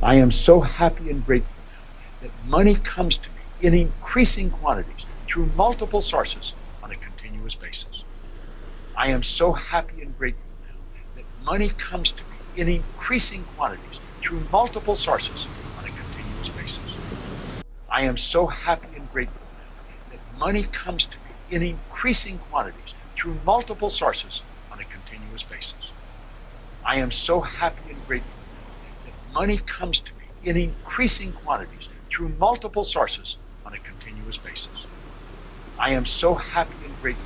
I am so happy and grateful now that money comes to me in increasing quantities through multiple sources on a continuous basis. I am so happy and grateful now that money comes to me in increasing quantities through multiple sources on a continuous basis. I am so happy and grateful now that money comes to me in increasing quantities through multiple sources on a continuous basis. I am so happy and grateful money comes to me in increasing quantities through multiple sources on a continuous basis. I am so happy and grateful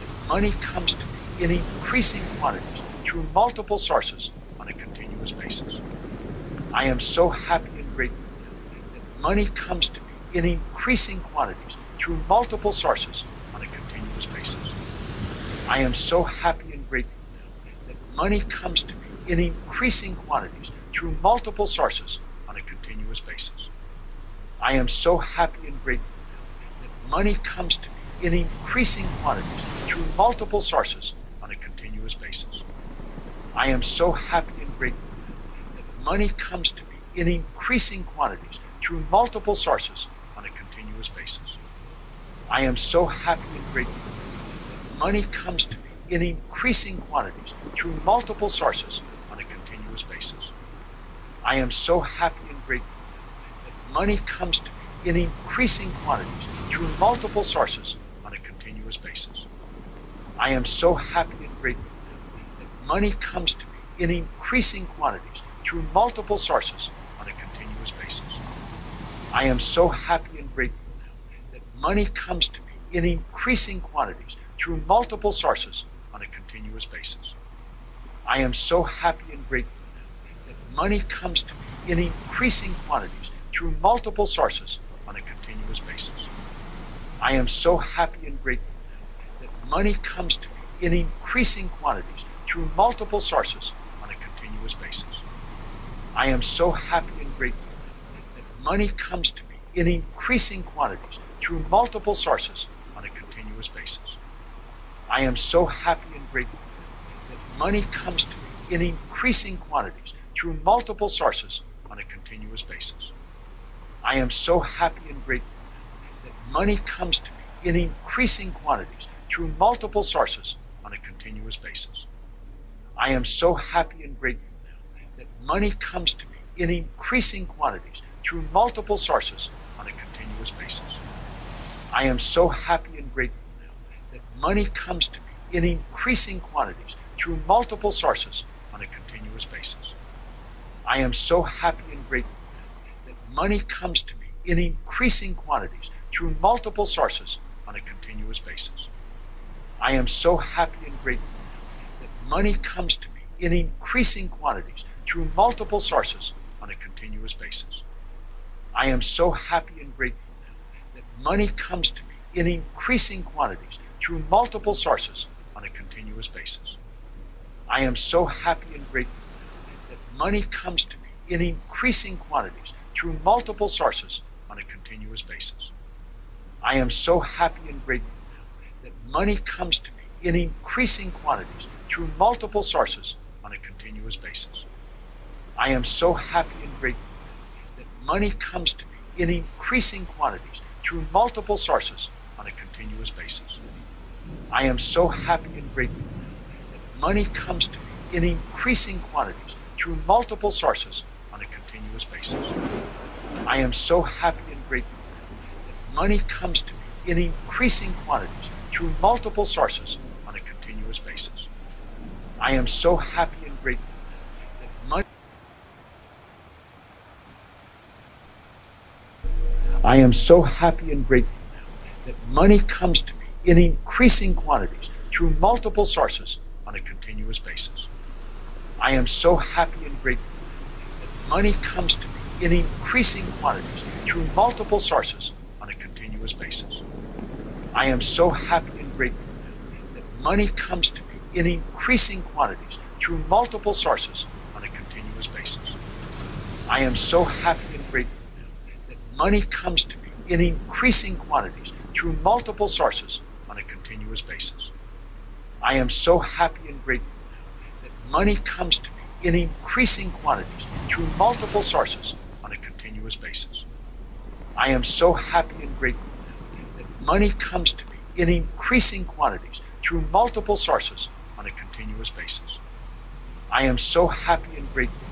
that money comes to me in increasing quantities through multiple sources on a continuous basis. I am so happy and grateful that money comes to me in increasing quantities through multiple sources on a continuous basis. I am so happy and grateful that money comes to me in increasing quantities through multiple sources on a continuous basis. I am so happy and grateful now that money comes to me in increasing quantities through multiple sources on a continuous basis. I am so happy and grateful now that money comes to me in increasing quantities through multiple sources on a continuous basis. I am so happy and grateful now that money comes to me in increasing quantities through multiple sources on a continuous basis. I am so happy and grateful that money comes to me in increasing quantities through multiple sources on a continuous basis. I am so happy and grateful that money comes to me in increasing quantities through multiple sources on a continuous basis. I am so happy and grateful that money comes to me in increasing quantities through multiple sources on a continuous basis. I am so happy and grateful money comes to me in increasing quantities through multiple sources on a continuous basis. I am so happy and grateful that money comes to me in increasing quantities through multiple sources on a continuous basis. I am so happy and grateful that money comes to me in increasing quantities through multiple sources on a continuous basis. I am so happy and grateful that money comes to me in increasing quantities through multiple sources on a continuous basis. I am so happy and grateful that money comes to me in increasing quantities through multiple sources on a continuous basis. I am so happy and grateful now that money comes to me in increasing quantities through multiple sources on a continuous basis. I am so happy and grateful now that money comes to me in increasing quantities through multiple sources on a continuous basis. I am so happy and grateful that money comes to me in increasing quantities through multiple sources on a continuous basis. I am so happy and grateful that money comes to me in increasing quantities through multiple sources on a continuous basis. I am so happy and grateful now that money comes to me in increasing quantities through multiple sources on a continuous basis. I am so happy and grateful money comes to me in increasing quantities through multiple sources on a continuous basis. I am so happy and grateful now that money comes to me in increasing quantities through multiple sources on a continuous basis. I am so happy and grateful now that money comes to me in increasing quantities through multiple sources on a continuous basis. I am so happy and grateful now that money comes to me in increasing quantities through multiple sources on a continuous basis. I am so happy and grateful that money comes to me in increasing quantities through multiple sources on a continuous basis. I am so happy and grateful that money I am so happy and grateful now that money comes to me in increasing quantities through multiple sources on a continuous basis. I am so happy and grateful that money comes to me in increasing quantities through multiple sources on a continuous basis. I am so happy and grateful that money comes to me in increasing quantities through multiple sources on a continuous basis. I am so happy and grateful that money comes to me in increasing quantities through multiple sources on a continuous basis. I am so happy and grateful money comes to me in increasing quantities through multiple sources on a continuous basis. I am so happy and grateful that money comes to me in increasing quantities through multiple sources on a continuous basis. I am so happy and grateful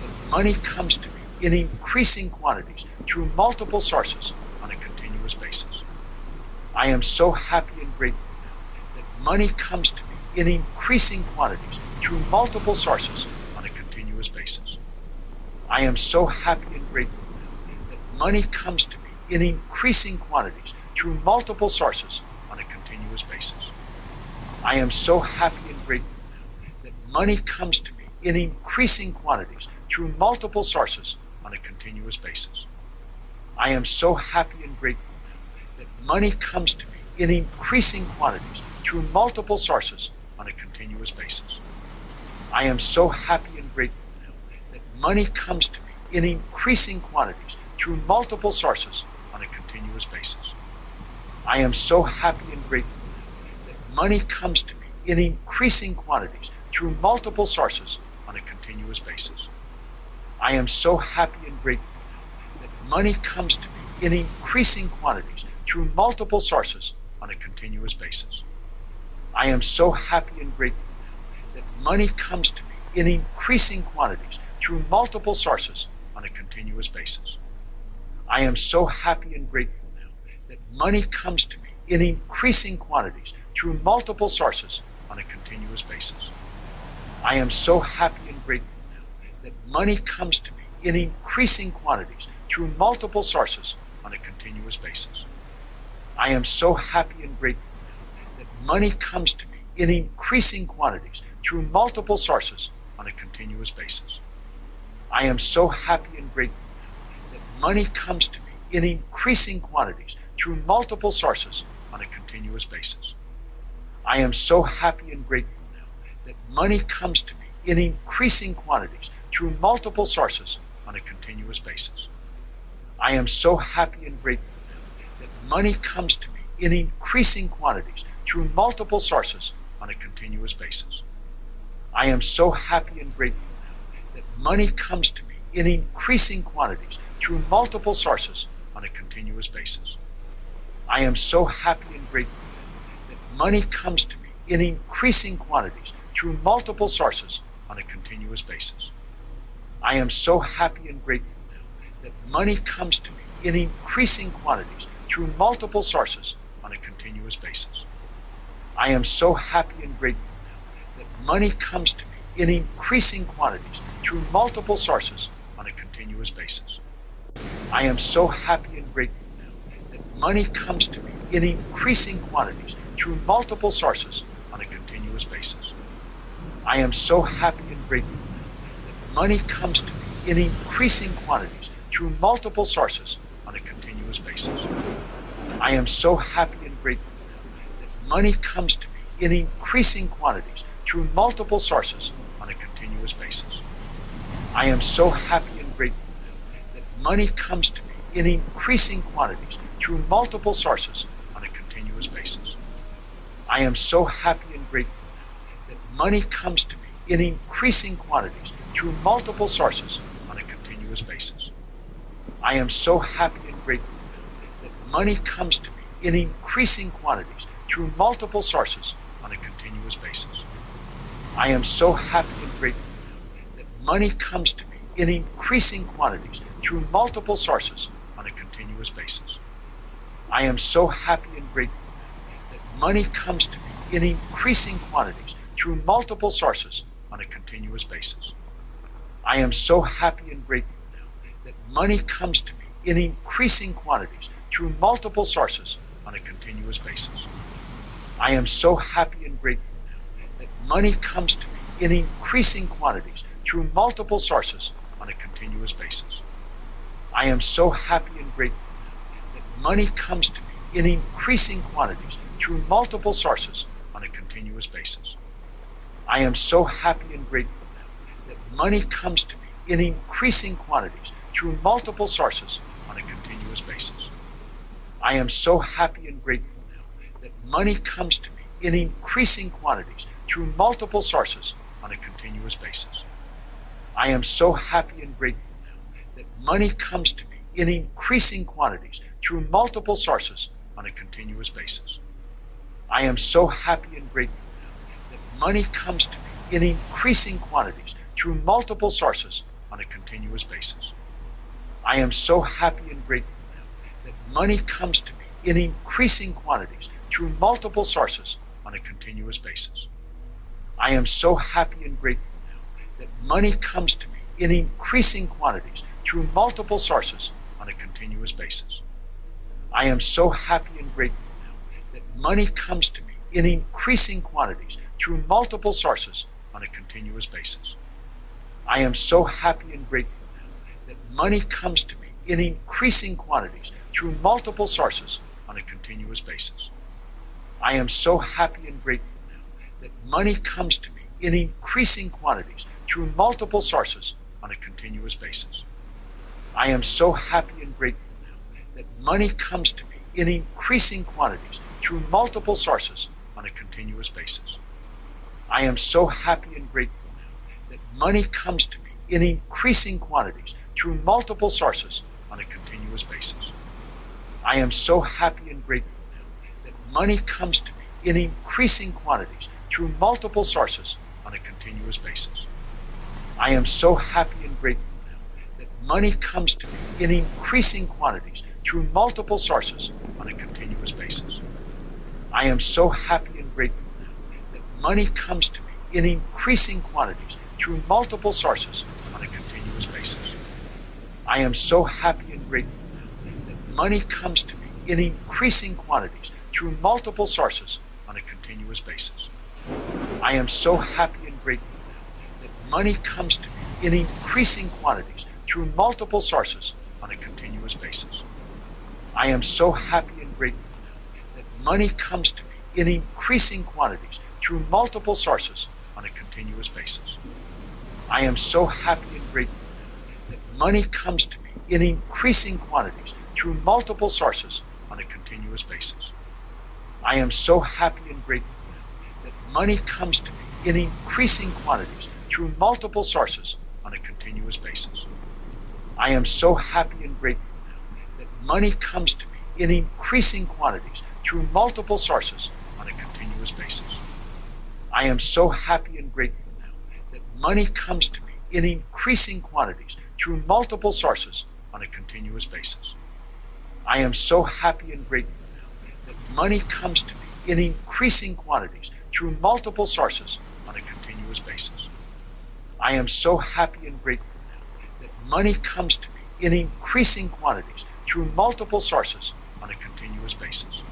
that money comes to me in increasing quantities through multiple sources on a continuous basis. I am so happy and grateful that money comes to me in increasing quantities through multiple sources on a continuous basis. I am so happy and grateful now that money comes to me in increasing quantities through multiple sources on a continuous basis. I am so happy and grateful now that money comes to me in increasing quantities through multiple sources on a continuous basis. I am so happy and grateful now that money comes to me in increasing quantities through multiple sources on a continuous basis. I am so happy and grateful now that money comes to me in increasing quantities through multiple sources on a continuous basis. I am so happy and grateful now that money comes to me in increasing quantities through multiple sources on a continuous basis. I am so happy and grateful now that money comes to me in increasing quantities through multiple sources on a continuous basis. I am so happy and grateful money comes to me in increasing quantities through multiple sources on a continuous basis. I am so happy and grateful now that money comes to me in increasing quantities through multiple sources on a continuous basis. I am so happy and grateful now that money comes to me in increasing quantities through multiple sources on a continuous basis. I am so happy and grateful now that money comes to me in increasing quantities through multiple sources on a continuous basis. I am so happy and grateful now that money comes to me in increasing quantities through multiple sources on a continuous basis. I am so happy and grateful now that money comes to me in increasing quantities through multiple sources on a continuous basis. I am so happy and grateful now that money comes to me in increasing quantities through multiple sources on a continuous basis. I am so happy and grateful now that money comes to me in increasing quantities through multiple sources on a continuous basis. I am so happy and grateful now that money comes to me in increasing quantities through multiple sources on a continuous basis. I am so happy and grateful now that money comes to me in increasing quantities through multiple sources on a continuous basis. I am so happy and grateful money comes to me in increasing quantities through multiple sources on a continuous basis. I am so happy and grateful now that money comes to me in increasing quantities through multiple sources on a continuous basis. I am so happy and grateful now that money comes to me in increasing quantities through multiple sources on a continuous basis. I am so happy and grateful now that money comes to me in increasing quantities through multiple sources on a continuous basis. I am so happy and grateful that money comes to me in increasing quantities through multiple sources on a continuous basis. I am so happy and grateful that money comes to me in increasing quantities through multiple sources on a continuous basis. I am so happy and grateful that money comes to me in increasing quantities through multiple sources on a continuous basis. I am so happy and grateful now that money comes to me in increasing quantities through multiple sources on a continuous basis. I am so happy and grateful now that money comes to me in increasing quantities through multiple sources on a continuous basis. I am so happy and grateful now that money comes to me in increasing quantities through multiple sources on a continuous basis. I am so happy and grateful money comes to me in increasing quantities through multiple sources on a continuous basis. I am so happy and grateful now that money comes to me in increasing quantities through multiple sources on a continuous basis. I am so happy and grateful now that money comes to me in increasing quantities through multiple sources on a continuous basis. I am so happy and grateful now that money comes to me in increasing quantities through multiple sources on a continuous basis. I am so happy and grateful now that money comes to me in increasing quantities through multiple sources on a continuous basis. I am so happy and grateful now that money comes to me in increasing quantities through multiple sources on a continuous basis. I am so happy and grateful now that money comes to me in increasing quantities through multiple sources on a continuous basis. I am so happy and grateful now that money comes to me in increasing quantities through multiple sources on a continuous basis. I am so happy and grateful now that money comes to me in increasing quantities through multiple sources on a continuous basis. I am so happy and grateful now that money comes to me in increasing quantities through multiple sources on a continuous basis. I am so happy and grateful that money comes to me in increasing quantities through multiple sources on a continuous basis. I am so happy and grateful now that money comes to me in increasing quantities through multiple sources on a continuous basis. I am so happy and grateful now that money comes to me in increasing quantities through multiple sources on a continuous basis. I am so happy and grateful now that money comes to me in increasing quantities through multiple sources on a continuous basis. I am so happy and grateful now that money comes to me in increasing quantities through multiple sources on a continuous basis. I am so happy and grateful now that money comes to me in increasing quantities through multiple sources on a continuous basis. I am so happy and grateful now that money comes to me in increasing quantities through multiple sources on a continuous basis. I am so happy and grateful now that money comes to me in increasing quantities through multiple sources on a continuous basis. I am so happy and grateful now that money comes to me in increasing quantities through multiple sources on a continuous basis. I am so happy and grateful now that money comes to me in increasing quantities through multiple sources on a continuous basis. I am so happy and grateful money comes to me in increasing quantities through multiple sources on a continuous basis. I am so happy and grateful now that money comes to me in increasing quantities through multiple sources on a continuous basis. I am so happy and grateful now that money comes to me in increasing quantities through multiple sources on a continuous basis. I am so happy and grateful now that money comes to me in increasing quantities through multiple sources on a continuous basis. I am so happy and grateful now that money comes to me in increasing quantities through multiple sources on a continuous basis.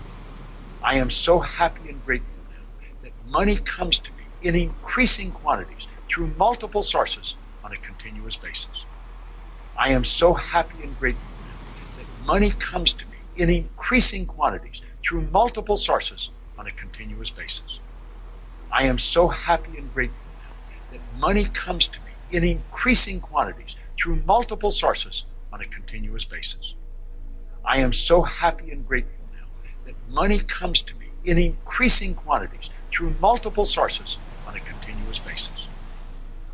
I am so happy and grateful now that money comes to me in increasing quantities through multiple sources on a continuous basis. I am so happy and grateful now that money comes to me in increasing quantities through multiple sources on a continuous basis. I am so happy and grateful now that money comes to me in increasing quantities through multiple sources on a continuous basis. I am so happy and grateful now that money comes to me in increasing quantities through multiple sources on a continuous basis.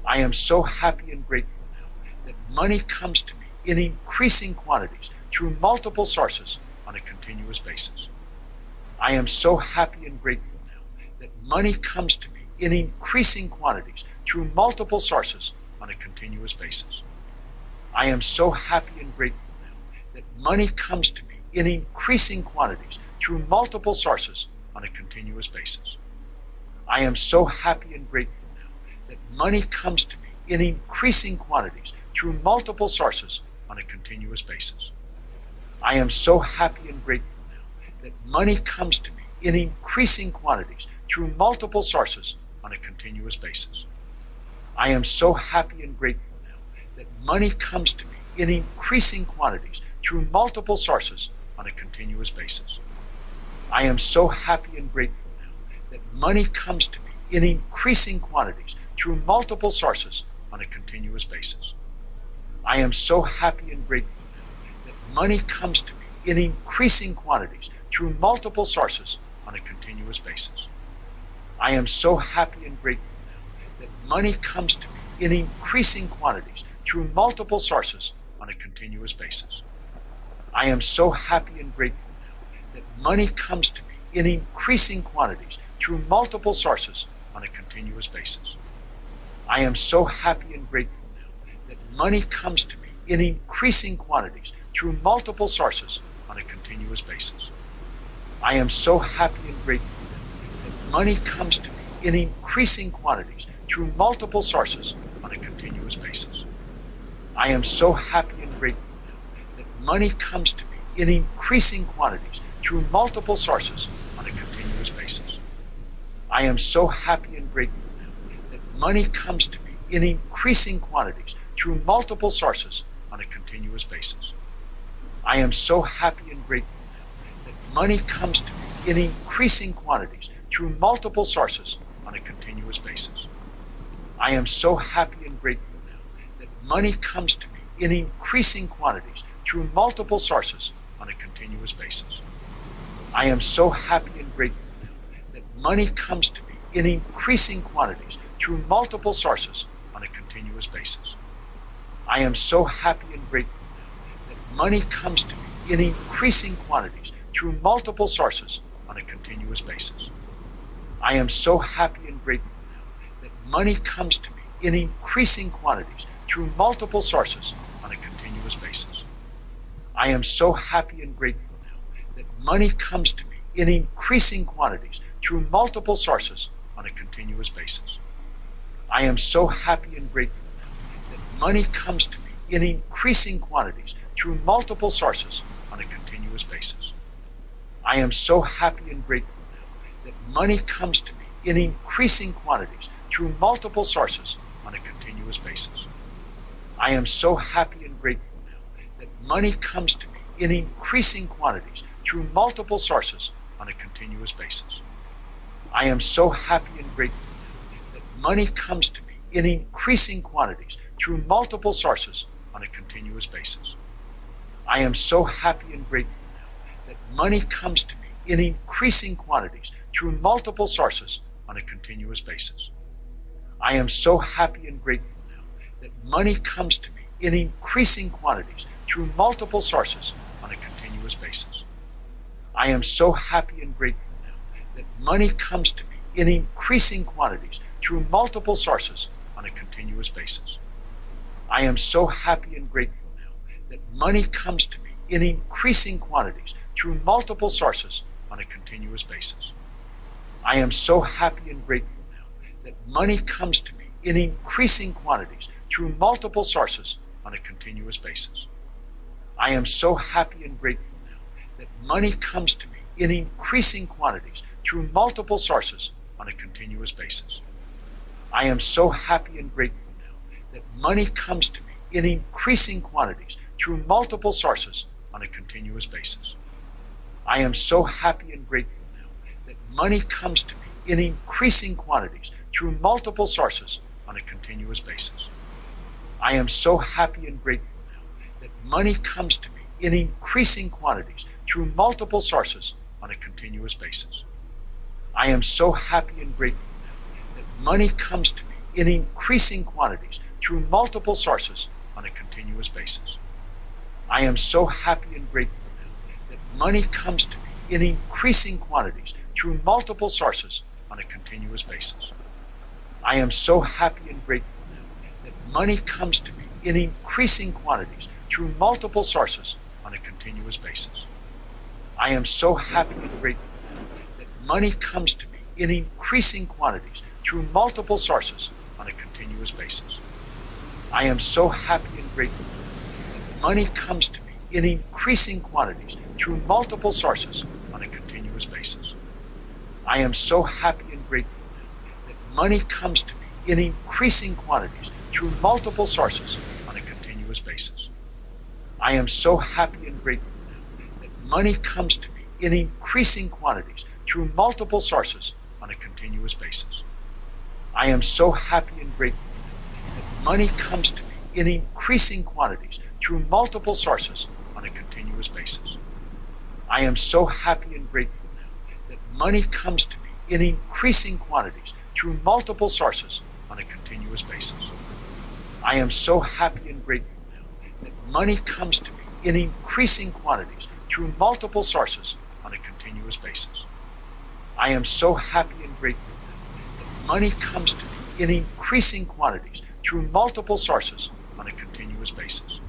I am so happy and grateful now that money comes to me in increasing quantities through multiple sources on a continuous basis. I am so happy and grateful money comes to me in increasing quantities through multiple sources on a continuous basis. I am so happy and grateful now that money comes to me in increasing quantities through multiple sources on a continuous basis. I am so happy and grateful now that money comes to me in increasing quantities through multiple sources on a continuous basis. I am so happy and grateful now that money comes to me in increasing quantities through multiple sources on a continuous basis. I am so happy and grateful now that money comes to me in increasing quantities through multiple sources on a continuous basis. I am so happy and grateful now that money comes to me in increasing quantities through multiple sources on a continuous basis. I am so happy and grateful now that money comes to me in increasing quantities through multiple sources on a continuous basis. I am so happy and grateful now that money comes to me in increasing quantities through multiple sources on a continuous basis. I am so happy and grateful now that money comes to me in increasing quantities through multiple sources on a continuous basis. I am so happy and grateful now that money comes to me in increasing quantities through multiple sources on a continuous basis. I am so happy and grateful money comes to me in increasing quantities through multiple sources on a continuous basis. I am so happy and grateful now that money comes to me in increasing quantities through multiple sources on a continuous basis. I am so happy and grateful now that money comes to me in increasing quantities through multiple sources on a continuous basis. I am so happy and grateful now that money comes to me in increasing quantities through multiple sources on a continuous basis. I am so happy and grateful now that money comes to me in increasing quantities through multiple sources on a continuous basis. I am so happy and grateful now that money comes to me in increasing quantities through multiple sources on a continuous basis. I am so happy and grateful now that money comes to me in increasing quantities through multiple sources on a continuous basis. I am so happy and grateful now that money comes to me in increasing quantities through multiple sources on a continuous basis. I am so happy and grateful now that money comes to me in increasing quantities through multiple sources on a continuous basis. I am so happy and grateful now that money comes to me in increasing quantities through multiple sources on a continuous basis. I am so happy and grateful money comes to me in increasing quantities through multiple sources on a continuous basis. I am so happy and grateful now that money comes to me in increasing quantities through multiple sources on a continuous basis. I am so happy and grateful now that money comes to me in increasing quantities through multiple sources on a continuous basis. I am so happy and grateful now that money comes to me in increasing quantities through multiple sources on a continuous basis. I am so happy and grateful now that money comes to me in increasing quantities through multiple sources on a continuous basis. I am so happy and grateful now that money comes to me in increasing quantities through multiple sources on a continuous basis. I am so happy and grateful now that money comes to me in increasing quantities through multiple sources on a continuous basis. I am so happy and grateful now that money comes to me in increasing quantities through multiple sources on a continuous basis. I am so happy and grateful now that money comes to me in increasing quantities through multiple sources on a continuous basis. I am so happy and grateful now that money comes to me in increasing quantities through multiple sources on a continuous basis. I am so happy and grateful that money comes to me in increasing quantities through multiple sources on a continuous basis. I am so happy and grateful now that money comes to me in increasing quantities through multiple sources on a continuous basis. I am so happy and grateful now that money comes to me in increasing quantities through multiple sources on a continuous basis. I am so happy and grateful now that money comes to me in increasing quantities through multiple sources on a continuous basis. I am so happy and grateful now that money comes to me in increasing quantities through multiple sources on a continuous basis. I am so happy and grateful now that money comes to me in increasing quantities through multiple sources on a continuous basis. I am so happy and grateful now that money comes to me in increasing quantities through multiple sources on a continuous basis. I am so happy and grateful that money comes to me in increasing quantities through multiple sources on a continuous basis. I am so happy and grateful that money comes to me in increasing quantities through multiple sources on a continuous basis. I am so happy and grateful that money comes to me in increasing quantities through multiple sources on a continuous basis. I am so happy and grateful money comes to me in increasing quantities through multiple sources on a continuous basis. I am so happy and grateful now that money comes to me in increasing quantities through multiple sources on a continuous basis. I am so happy and grateful now that money comes to me in increasing quantities through multiple sources on a continuous basis.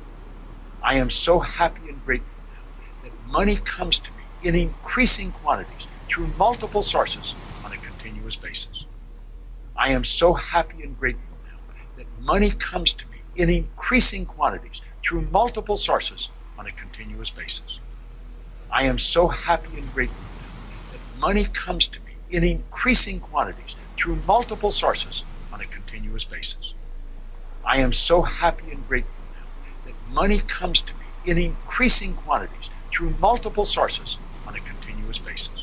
I am so happy and grateful now that money comes to me in increasing quantities through multiple sources on a continuous basis. I am so happy and grateful now that money comes to me in increasing quantities through multiple sources on a continuous basis. I am so happy and grateful now that money comes to me in increasing quantities through multiple sources on a continuous basis. I am so happy and grateful now that money comes to me in increasing quantities through multiple sources on a continuous basis.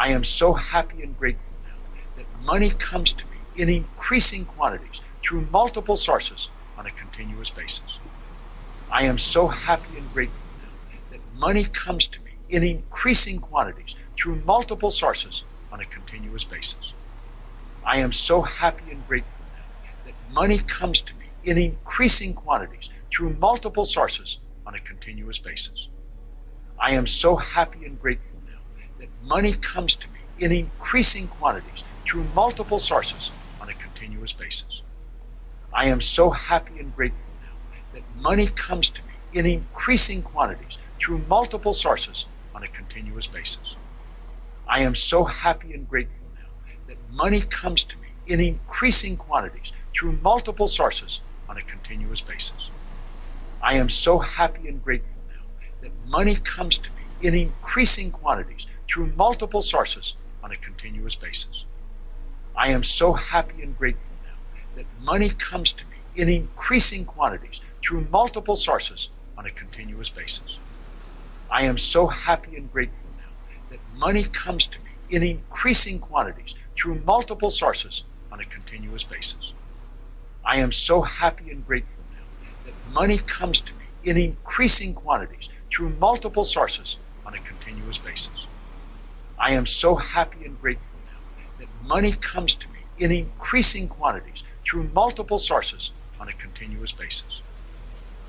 I am so happy and grateful now that money comes to me in increasing quantities through multiple sources on a continuous basis. I am so happy and grateful now that money comes to me in increasing quantities through multiple sources on a continuous basis. I am so happy and grateful now that money comes to me in increasing quantities through multiple sources on a continuous basis. I am so happy and grateful that money comes to me in increasing quantities through multiple sources on a continuous basis. I am so happy and grateful now that money comes to me in increasing quantities through multiple sources on a continuous basis. I am so happy and grateful now that money comes to me in increasing quantities through multiple sources on a continuous basis. I am so happy and grateful now that money comes to me in increasing quantities through multiple sources on a continuous basis. I am so happy and grateful now that money comes to me in increasing quantities through multiple sources on a continuous basis. I am so happy and grateful now that money comes to me in increasing quantities through multiple sources on a continuous basis. I am so happy and grateful now that money comes to me in increasing quantities through multiple sources on a continuous basis. I am so happy and grateful now that money comes to me in increasing quantities through multiple sources on a continuous basis.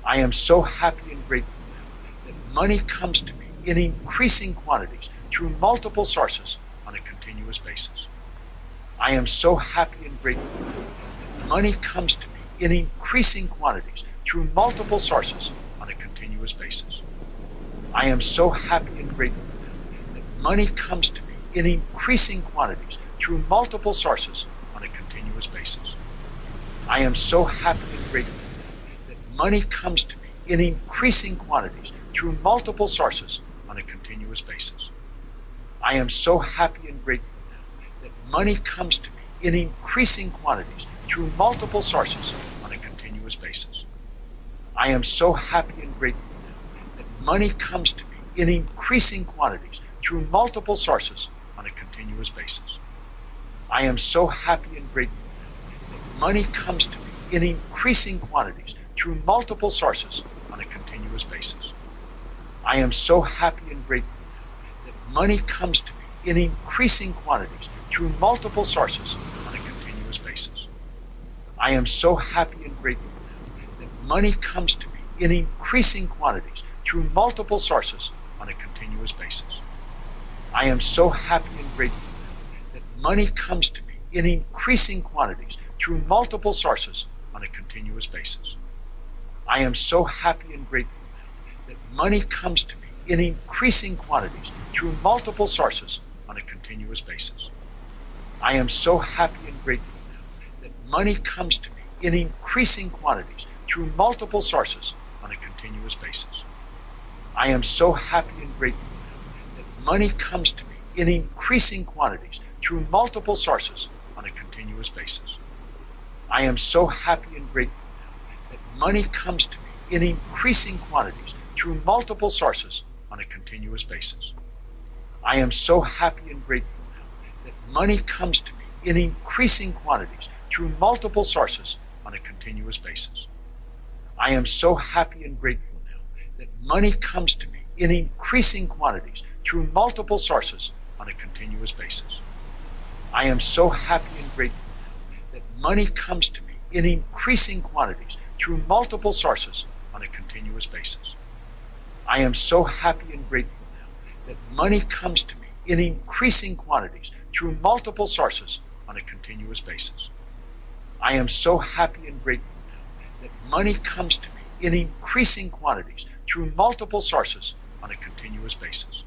I am so happy and grateful now that money comes to me in increasing quantities through multiple sources on a continuous basis. I am so happy and grateful now that money comes to me in increasing quantities through multiple sources on a continuous basis. I am so happy and grateful money comes to me in increasing quantities through multiple sources on a continuous basis. I am so happy and grateful that money comes to me in increasing quantities through multiple sources on a continuous basis. I am so happy and grateful now that money comes to me in increasing quantities through multiple sources on a continuous basis. I am so happy and grateful now that money comes to me in increasing quantities through multiple sources on a continuous basis. I am so happy and grateful that money comes to me in increasing quantities through multiple sources on a continuous basis. I am so happy and grateful that money comes to me in increasing quantities through multiple sources on a continuous basis. I am so happy and grateful that money comes to me in increasing quantities through multiple sources on a continuous basis. I am so happy and grateful that money comes to me in increasing quantities through multiple sources on a continuous basis. I am so happy and grateful that money comes to me in increasing quantities through multiple sources on a continuous basis. I am so happy and grateful that money comes to me in increasing quantities through multiple sources on a continuous basis. I am so happy and grateful money comes to me in increasing quantities through multiple sources on a continuous basis. I am so happy and grateful now that money comes to me in increasing quantities through multiple sources on a continuous basis. I am so happy and grateful now that money comes to me in increasing quantities through multiple sources on a continuous basis. I am so happy and grateful now that money comes to me in increasing quantities through multiple sources on a continuous basis. I am so happy and grateful now that money comes to me in increasing quantities through multiple sources on a continuous basis. I am so happy and grateful now that money comes to me in increasing quantities through multiple sources on a continuous basis. I am so happy and grateful now that money comes to me in increasing quantities through multiple sources on a continuous basis.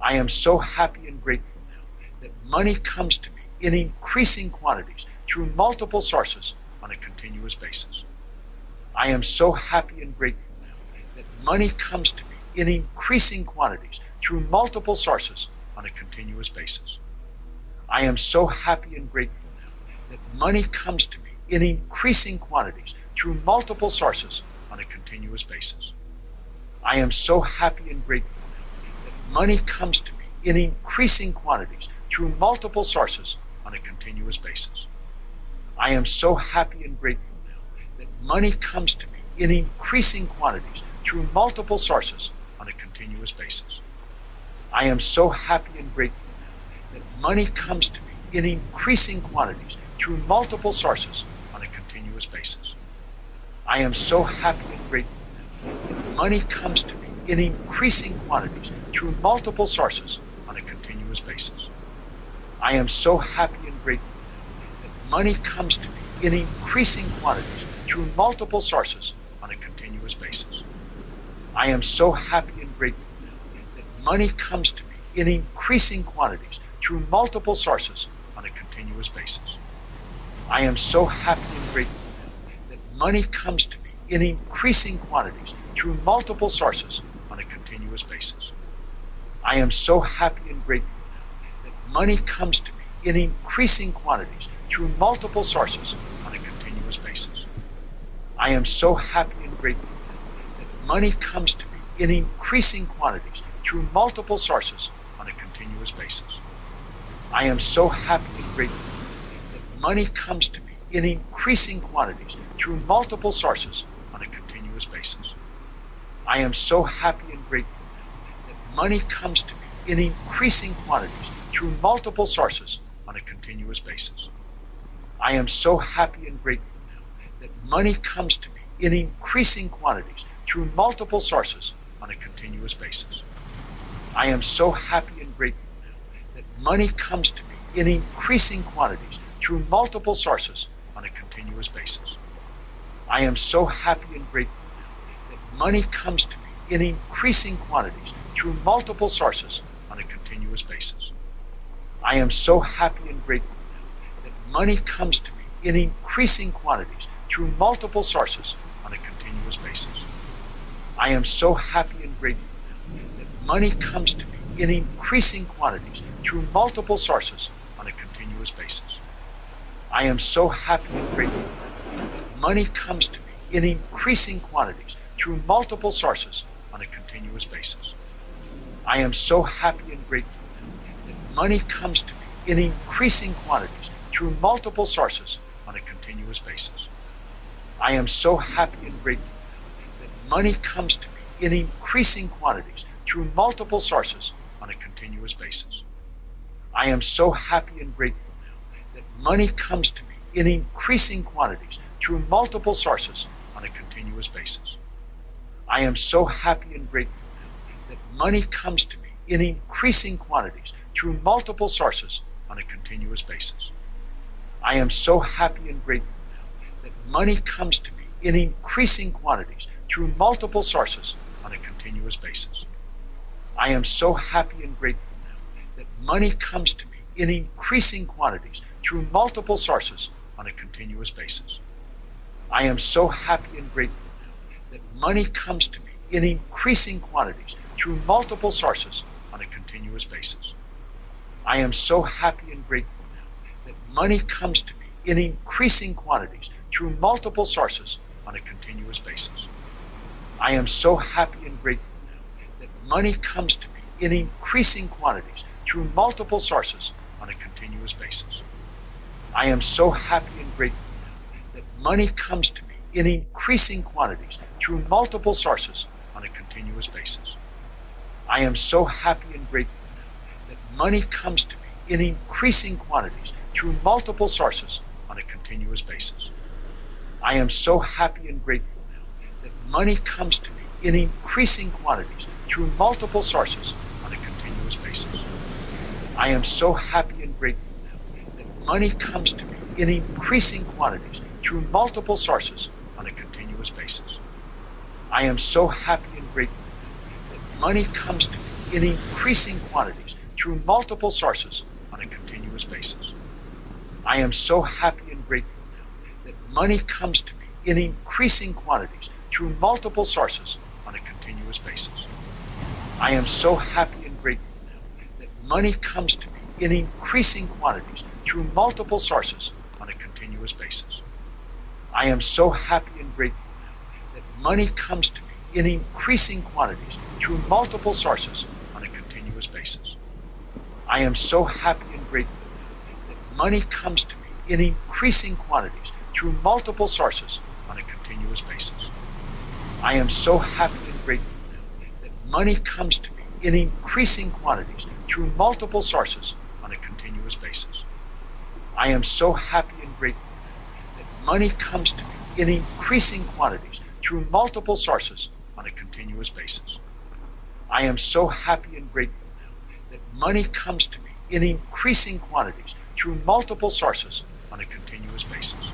I am so happy and grateful now that money comes to me in increasing quantities through multiple sources on a continuous basis. I am so happy and grateful now that money comes to me in increasing quantities through multiple sources on a continuous basis. I am so happy and grateful now that money comes to me in increasing quantities through multiple sources on a continuous basis. I am so happy and grateful money comes to me in increasing quantities through multiple sources on a continuous basis. I am so happy and grateful now that money comes to me in increasing quantities through multiple sources on a continuous basis. I am so happy and grateful now that money comes to me in increasing quantities through multiple sources on a continuous basis. I am so happy and grateful now that money comes to me in increasing quantities through multiple sources on a continuous basis. I am so happy and grateful that money comes to me in increasing quantities through multiple sources on a continuous basis. I am so happy and grateful that money comes to me in increasing quantities through multiple sources on a continuous basis. I am so happy and grateful that money comes to me in increasing quantities through multiple sources on a continuous basis. I am so happy and grateful now that money comes to me in increasing quantities through multiple sources on a continuous basis. I am so happy and grateful now that money comes to me in increasing quantities through multiple sources on a continuous basis. I am so happy and grateful now that money comes to me in increasing quantities through multiple sources on a continuous basis. I am so happy and grateful now that money comes to me in increasing quantities through multiple sources on a continuous basis. I am so happy and grateful now that money comes to me in increasing quantities through multiple sources on a continuous basis. I am so happy and grateful now that money comes to me in increasing quantities through multiple sources on a continuous basis. I am so happy and grateful money comes to me in increasing quantities through multiple sources on a continuous basis. I am so happy and grateful now that money comes to me in increasing quantities through multiple sources on a continuous basis. I am so happy and grateful now that money comes to me in increasing quantities through multiple sources on a continuous basis. I am so happy and grateful now that money comes to me in increasing quantities through multiple sources on a continuous basis. I am so happy and grateful that money comes to me in increasing quantities through multiple sources on a continuous basis. I am so happy and grateful that money comes to me in increasing quantities through multiple sources on a continuous basis. I am so happy and grateful now that money comes to me in increasing quantities through multiple sources on a continuous basis. I am so happy and grateful now that money comes to me in increasing quantities through multiple sources on a continuous basis. I am so happy and grateful now that money comes to me in increasing quantities through multiple sources on a continuous basis. I am so happy and grateful now that money comes to me in increasing quantities through multiple sources on a continuous basis. I am so happy and grateful money comes to me in increasing quantities through multiple sources on a continuous basis. I am so happy and grateful now that money comes to me in increasing quantities through multiple sources on a continuous basis. I am so happy and grateful now that money comes to me in increasing quantities through multiple sources on a continuous basis. I am so happy and grateful now that money comes to me in increasing quantities through multiple sources on a continuous basis. I am so happy and grateful now that money comes to me in increasing quantities through multiple sources on a continuous basis. I am so happy and grateful now that money comes to me in increasing quantities through multiple sources on a continuous basis. I am so happy and grateful now that money comes to me in increasing quantities through multiple sources on a continuous basis. I am so happy and grateful now that money comes to me in increasing quantities through multiple sources on a continuous basis. I am so happy and grateful now that money comes to me in increasing quantities through multiple sources on a continuous basis. I am so happy and grateful now that money comes to me in increasing quantities through multiple sources on a continuous basis. I am so happy and grateful money comes to me in increasing quantities through multiple sources on a continuous basis. I am so happy and grateful that money comes to me in increasing quantities through multiple sources on a continuous basis. I am so happy and grateful that money comes to me in increasing quantities through multiple sources on a continuous basis. I am so happy and grateful that money comes to me in increasing quantities through multiple sources on a continuous basis. I am so happy and grateful now that money comes to me in increasing quantities through multiple sources on a continuous basis.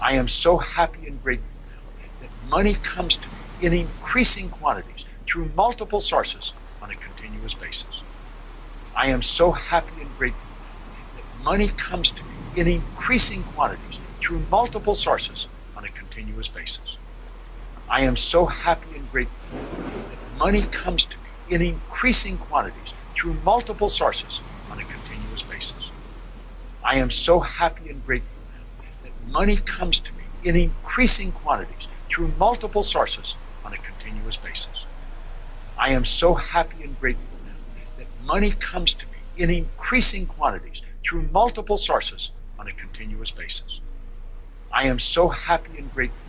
I am so happy and grateful now that money comes to me in increasing quantities through multiple sources on a continuous basis. I am so happy and grateful now that money comes to me in increasing quantities through multiple sources on a continuous basis. I am so happy and grateful that money comes to me in increasing quantities through multiple sources on a continuous basis. I am so happy and grateful that money comes to me in increasing quantities through multiple sources on a continuous basis. I am so happy and grateful that money comes to me in increasing quantities through multiple sources on a continuous basis. I am so happy and grateful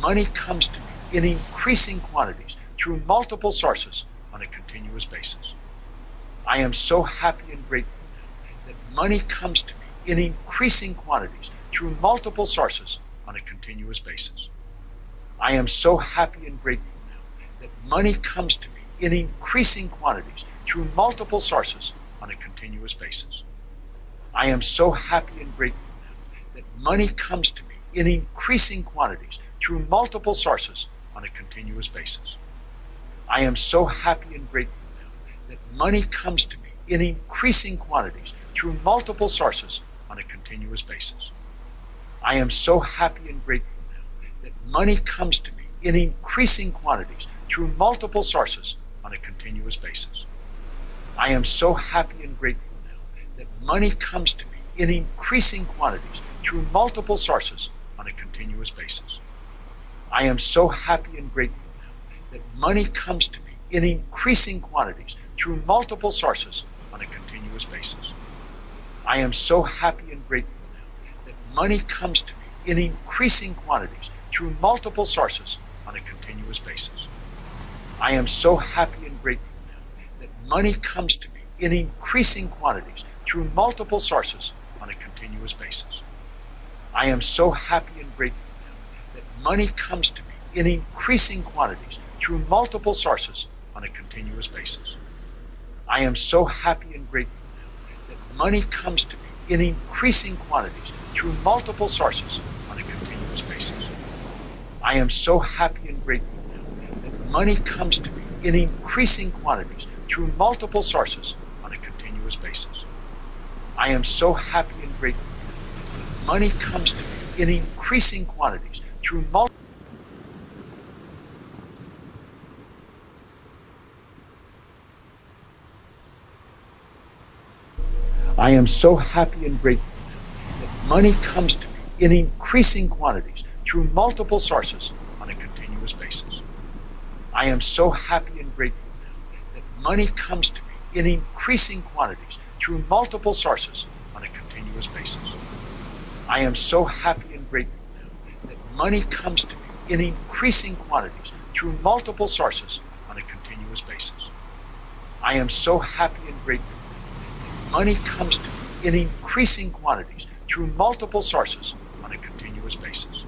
money comes to me in increasing quantities through multiple sources on a continuous basis. I am so happy and grateful now that money comes to me in increasing quantities through multiple sources on a continuous basis. I am so happy and grateful now that money comes to me in increasing quantities through multiple sources on a continuous basis. I am so happy and grateful now that money comes to me in increasing quantities through multiple sources on a continuous basis. I am so happy and grateful now that money comes to me in increasing quantities through multiple sources on a continuous basis. I am so happy and grateful now that money comes to me in increasing quantities through multiple sources on a continuous basis. I am so happy and grateful now that money comes to me in increasing quantities through multiple sources on a continuous basis. I am so happy and grateful now that money comes to me in increasing quantities through multiple sources on a continuous basis. I am so happy and grateful now that money comes to me in increasing quantities through multiple sources on a continuous basis. I am so happy and grateful now that money comes to me in increasing quantities through multiple sources on a continuous basis. I am so happy and grateful money comes to me in increasing quantities through multiple sources on a continuous basis. I am so happy and grateful now that money comes to me in increasing quantities through multiple sources on a continuous basis. I am so happy and grateful now that money comes to me in increasing quantities through multiple sources on a continuous basis. I am so happy and grateful now that money comes to me in increasing quantities through multiple I am so happy and grateful that money comes to me in increasing quantities through multiple sources on a continuous basis. I am so happy and grateful that money comes to me in increasing quantities through multiple sources on a continuous basis. I am so happy and grateful now that money comes to me in increasing quantities through multiple sources on a continuous basis. I am so happy and grateful that money comes to me in increasing quantities through multiple sources on a continuous basis.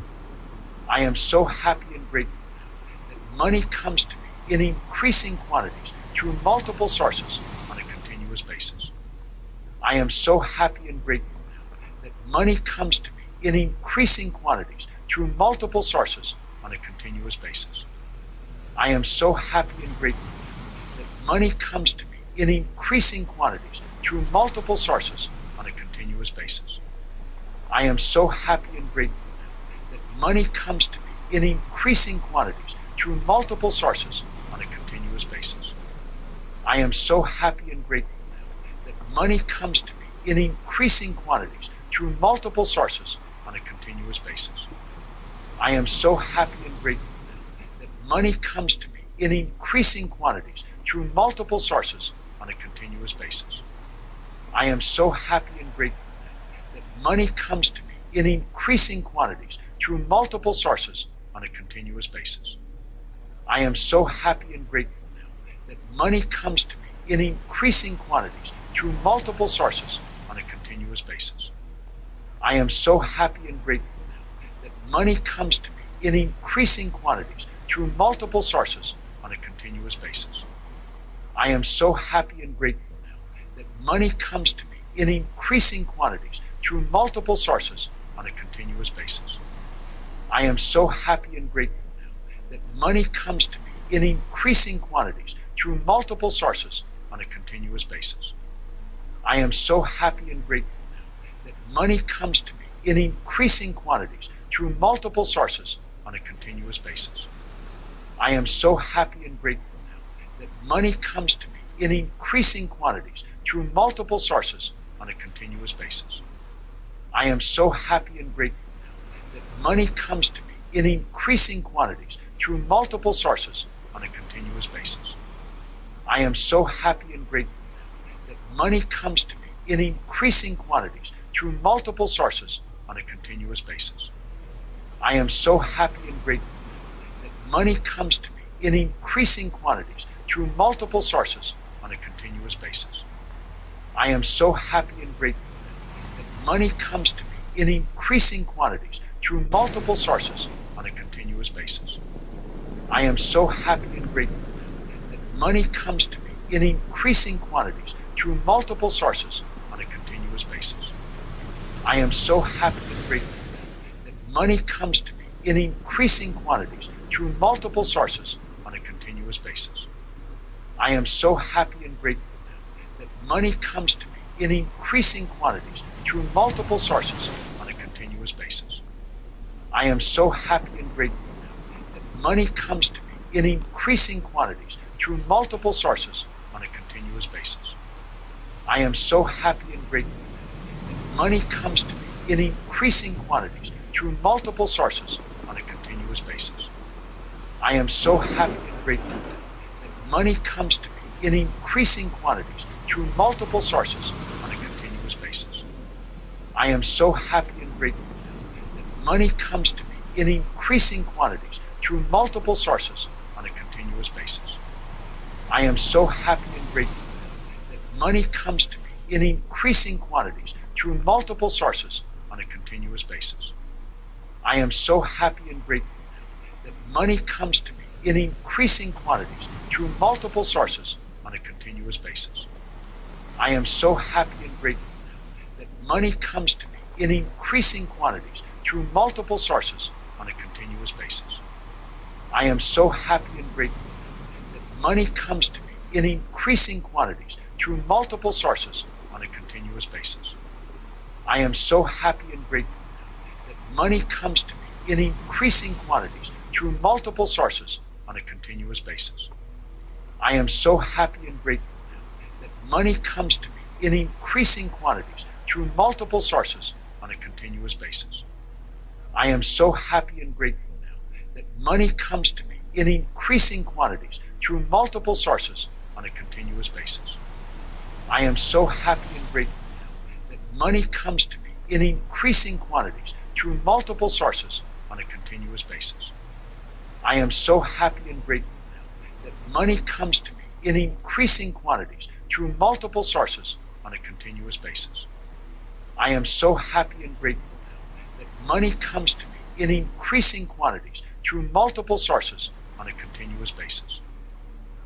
I am so happy and grateful now that money comes to me in increasing quantities through multiple sources on a continuous basis. I am so happy and grateful now that money comes to me in increasing quantities through multiple sources on a continuous basis. I am so happy and grateful that money comes to me in increasing quantities through multiple sources on a continuous basis. I am so happy and grateful that money comes to me in increasing quantities through multiple sources on a continuous basis. I am so happy and grateful that money comes to me in increasing quantities through multiple sources on a continuous basis. I am so happy and grateful that money comes to me in increasing quantities through multiple sources on a continuous basis. I am so happy and grateful that money comes to me in increasing quantities through multiple sources on a continuous basis. I am so happy and grateful now that money comes to me in increasing quantities through multiple sources on a continuous basis. I am so happy and grateful money comes to me in increasing quantities through multiple sources on a continuous basis. I am so happy and grateful now that money comes to me in increasing quantities through multiple sources on a continuous basis. I am so happy and grateful now that money comes to me in increasing quantities through multiple sources on a continuous basis. I am so happy and grateful now that money comes to me in increasing quantities through multiple sources on a continuous basis. I am so happy and grateful now that money comes to me in increasing quantities through multiple sources on a continuous basis. I am so happy and grateful now that money comes to me in increasing quantities through multiple sources on a continuous basis. I am so happy and grateful now that money comes to me in increasing quantities through multiple sources on a continuous basis. I am so happy and grateful that money comes to me in increasing quantities through multiple sources on a continuous basis. I am so happy and grateful now that money comes to me in increasing quantities through multiple sources on a continuous basis. I am so happy and grateful now that money comes to me in increasing quantities through multiple sources on a continuous basis. I am so happy and grateful that money comes to me in increasing quantities through multiple sources on a continuous basis. I am so happy and grateful now that money comes to me in increasing quantities through multiple sources on a continuous basis. I am so happy and grateful now that money comes to me in increasing quantities through multiple sources on a continuous basis. I am so happy and grateful now that money comes to me in increasing quantities through multiple sources on a continuous basis. I am so happy and grateful that money comes to me in increasing quantities through multiple sources on a continuous basis. I am so happy and grateful that money comes to me in increasing quantities through multiple sources on a continuous basis. I am so happy and grateful that money comes to me in increasing quantities through multiple sources on a continuous basis. I am so happy and grateful that money comes to me in increasing quantities through multiple sources on a continuous basis. I am so happy and grateful that money comes to me in increasing quantities through multiple sources on a continuous basis. I am so happy and grateful that money comes to me in increasing quantities through multiple sources on a continuous basis. I am so happy and grateful money comes to me in increasing quantities through multiple sources on a continuous basis. I am so happy and grateful now that money comes to me in increasing quantities through multiple sources on a continuous basis. I am so happy and grateful now that money comes to me in increasing quantities through multiple sources on a continuous basis. I am so happy and grateful now that money comes to me in increasing quantities through multiple sources on a continuous basis. I am so happy and grateful now that money comes to me in increasing quantities through multiple sources on a continuous basis. I am so happy and grateful now that money comes to me in increasing quantities through multiple sources on a continuous basis.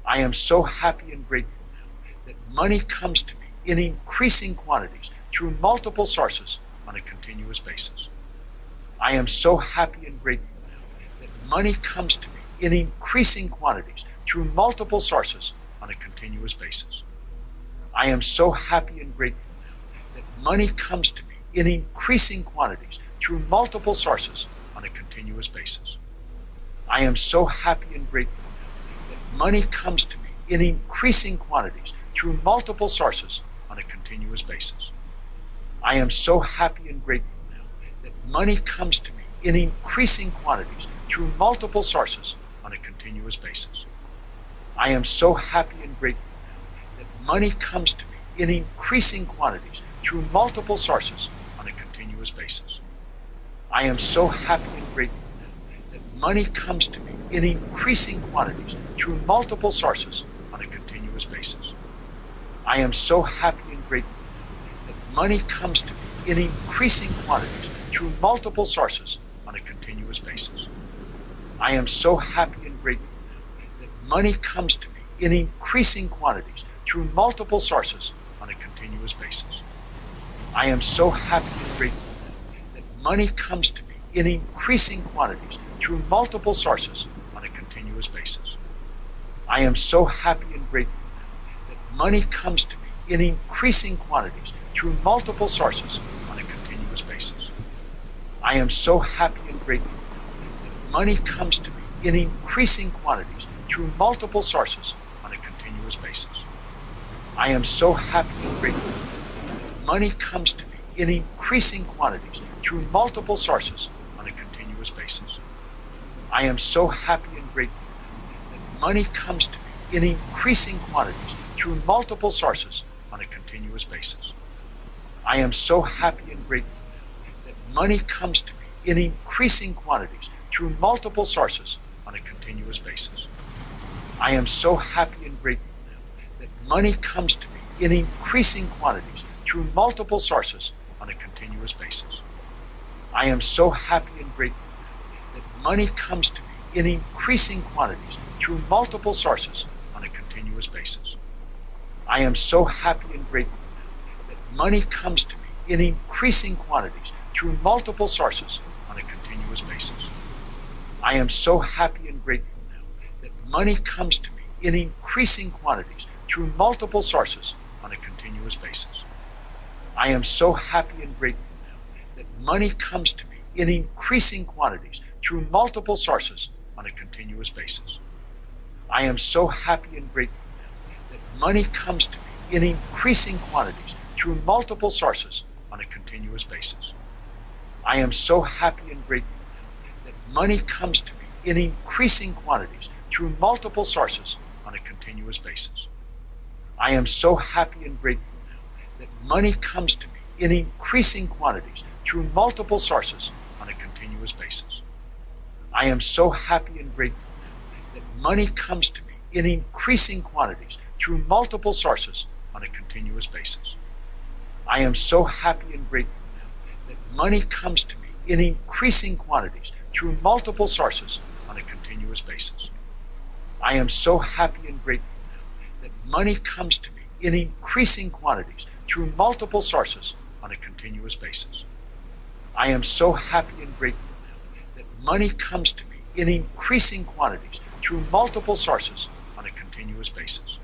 I am so happy and grateful now that money comes to me in increasing quantities through multiple sources on a continuous basis. I am so happy and grateful now that money comes to me in increasing quantities through multiple sources on a continuous basis. I am so happy and grateful now that money comes to me in increasing quantities through multiple sources on a continuous basis. I am so happy and grateful now that money comes to me in increasing quantities through multiple sources on a continuous basis. I am so happy and grateful that money comes to me in increasing quantities through multiple sources on a continuous basis. I am so happy and grateful now that money comes to me in increasing quantities through multiple sources on a continuous basis. I am so happy and grateful now that money comes to me in increasing quantities through multiple sources on a continuous basis. I am so happy and grateful now that money comes to me in increasing quantities through multiple sources on a continuous basis. I am so happy and grateful that money comes to me in increasing quantities through multiple sources on a continuous basis. I am so happy and grateful that money comes to me in increasing quantities through multiple sources on a continuous basis. I am so happy and grateful that money comes to me in increasing quantities through multiple sources on a continuous basis. I am so happy and grateful that money comes to me in increasing quantities through multiple sources on a continuous basis. I am so happy and grateful that money comes to me in increasing quantities through multiple sources on a continuous basis. I am so happy and grateful that money comes to me in increasing quantities through multiple sources on a continuous basis. I am so happy and grateful that money comes to me in increasing quantities through multiple sources on a continuous basis. I am so happy and grateful now that money comes to me in increasing quantities through multiple sources on a continuous basis. I am so happy and grateful now that money comes to me in increasing quantities through multiple sources on a continuous basis. I am so happy and grateful now that money comes to me in increasing quantities through multiple sources on a continuous basis. I am so happy and grateful now that money comes to me in increasing quantities through multiple sources on a continuous basis. I am so happy and grateful now that money comes to me in increasing quantities through multiple sources on a continuous basis. I am so happy and grateful now that money comes to me in increasing quantities through multiple sources on a continuous basis. I am so happy and grateful now that money comes to me in increasing quantities through multiple sources on a continuous basis. I am so happy and grateful now that money comes to me in increasing quantities through multiple sources on a continuous basis. I am so happy and grateful now that money comes to me in increasing quantities through multiple sources on a continuous basis. I am so happy and grateful money comes to me in increasing quantities through multiple sources on a continuous basis. I am so happy and grateful now that money comes to me in increasing quantities through multiple sources on a continuous basis. I am so happy and grateful now that money comes to me in increasing quantities through multiple sources on a continuous basis.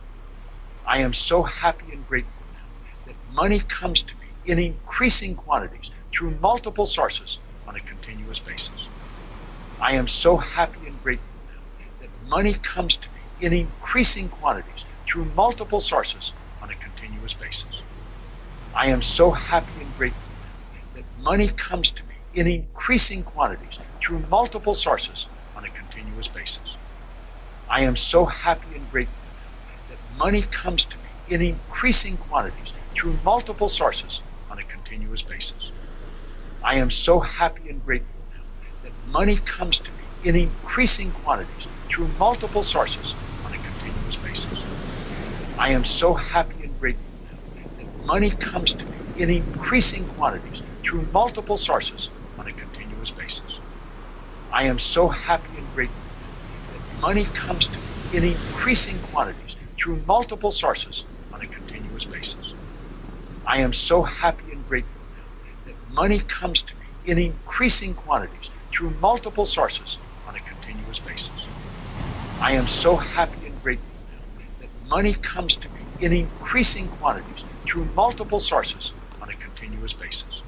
I am so happy and grateful now that money comes to me in increasing quantities through multiple sources on a continuous basis. I am so happy and grateful now that money comes to me in increasing quantities through multiple sources on a continuous basis. I am so happy and grateful now that money comes to me in increasing quantities through multiple sources on a continuous basis. I am so happy and grateful now that money comes to me in increasing quantities through multiple sources on a continuous basis. I am so happy and grateful now that money comes to me in increasing quantities through multiple sources on a continuous basis. I am so happy and grateful now that money comes to me in increasing quantities through multiple sources on a continuous basis. I am so happy and grateful now that money comes to me in increasing quantities through multiple sources on a continuous basis. I am so happy money comes to me in increasing quantities through multiple sources on a continuous basis. I am so happy and grateful that money comes to me in increasing quantities through multiple sources on a continuous basis.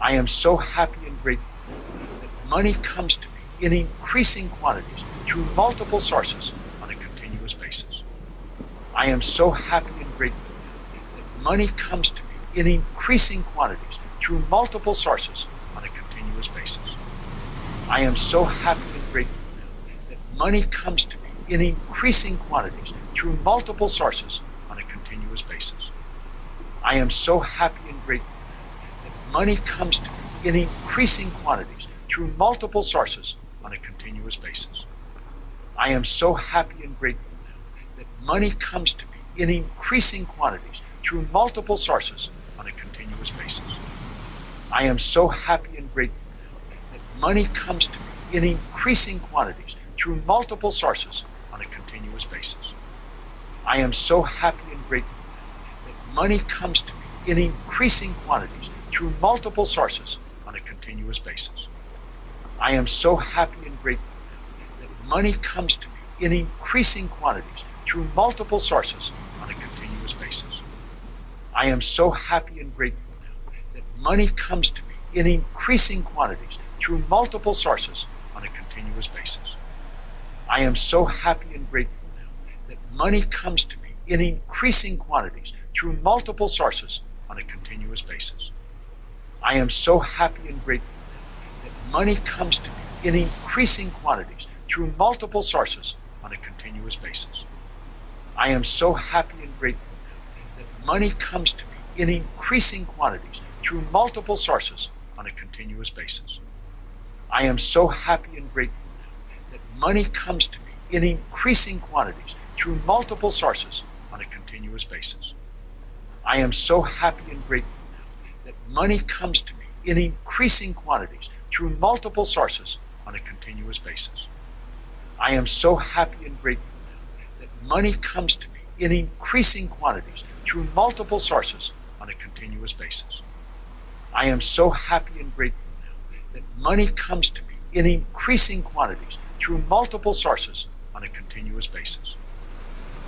I am so happy and grateful that money comes to me in increasing quantities through multiple sources on a continuous basis. I am so happy and grateful that money comes to me in increasing quantities through multiple sources on a continuous basis. I am so happy and grateful now that money comes to me in increasing quantities through multiple sources on a continuous basis. I am so happy and grateful that money comes to me in increasing quantities through multiple sources on a continuous basis. I am so happy and grateful that money comes to me in increasing quantities through multiple sources on a continuous basis. I am so happy and grateful that money comes to me in increasing quantities through multiple sources on a continuous basis. I am so happy and grateful that money comes to me in increasing quantities through multiple sources on a continuous basis. I am so happy and grateful that money comes to me in increasing quantities through multiple sources on a continuous basis. I am so happy and grateful money comes to me in increasing quantities through multiple sources on a continuous basis. I am so happy and grateful now that money comes to me in increasing quantities through multiple sources on a continuous basis. I am so happy and grateful that money comes to me in increasing quantities through multiple sources on a continuous basis. I am so happy and grateful that money comes to me in increasing quantities through multiple sources on a continuous basis. I am so happy and grateful now that money comes to me in increasing quantities through multiple sources on a continuous basis. I am so happy and grateful that money comes to me in increasing quantities through multiple sources on a continuous basis. I am so happy and grateful that money comes to me in increasing quantities through multiple sources on a continuous basis. I am so happy and grateful now that money comes to me in increasing quantities through multiple sources on a continuous basis.